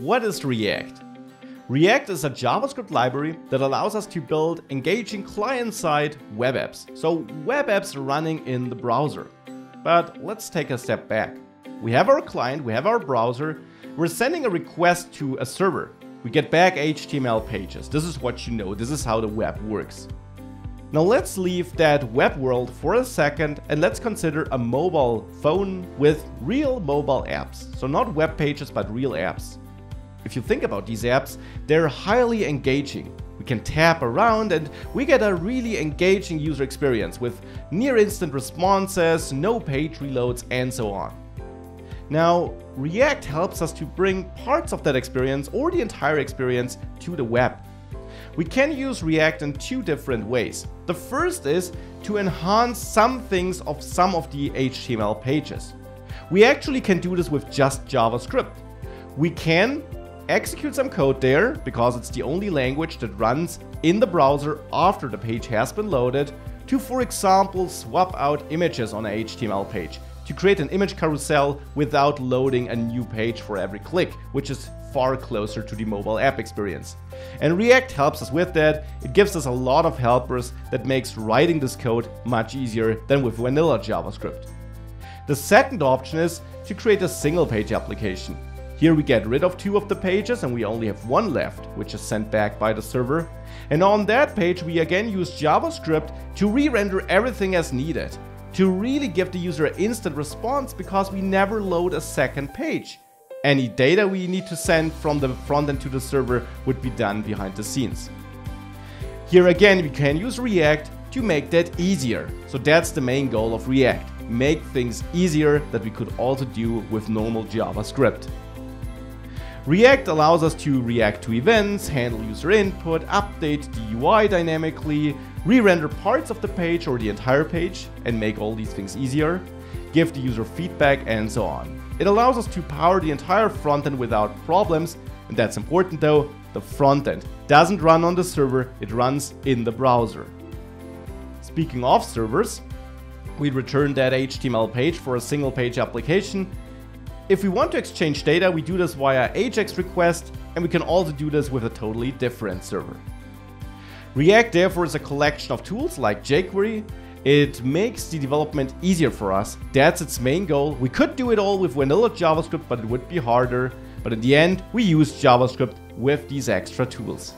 What is React? React is a JavaScript library that allows us to build engaging client-side web apps, so web apps running in the browser. But let's take a step back. We have our client, we have our browser, we're sending a request to a server. We get back HTML pages. This is what you know, this is how the web works. Now let's leave that web world for a second and let's consider a mobile phone with real mobile apps. So not web pages, but real apps. If you think about these apps, they're highly engaging. We can tap around and we get a really engaging user experience with near instant responses, no page reloads and so on. Now, React helps us to bring parts of that experience or the entire experience to the web. We can use React in two different ways. The first is to enhance some things of some of the HTML pages. We actually can do this with just JavaScript. We can execute some code there because it's the only language that runs in the browser after the page has been loaded to for example swap out images on a HTML page to create an image carousel without loading a new page for every click, which is far closer to the mobile app experience. And React helps us with that. It gives us a lot of helpers that makes writing this code much easier than with vanilla JavaScript. The second option is to create a single page application. Here we get rid of two of the pages and we only have one left, which is sent back by the server. And on that page we again use JavaScript to re-render everything as needed to really give the user instant response because we never load a second page. Any data we need to send from the front end to the server would be done behind the scenes. Here again, we can use React to make that easier. So that's the main goal of React. Make things easier that we could also do with normal JavaScript. React allows us to react to events, handle user input, update the UI dynamically, re-render parts of the page or the entire page and make all these things easier, give the user feedback and so on. It allows us to power the entire frontend without problems and that's important though, the frontend doesn't run on the server, it runs in the browser. Speaking of servers, we return that HTML page for a single page application if we want to exchange data, we do this via AJAX request, and we can also do this with a totally different server. React therefore is a collection of tools like jQuery. It makes the development easier for us. That's its main goal. We could do it all with vanilla JavaScript, but it would be harder. But in the end, we use JavaScript with these extra tools.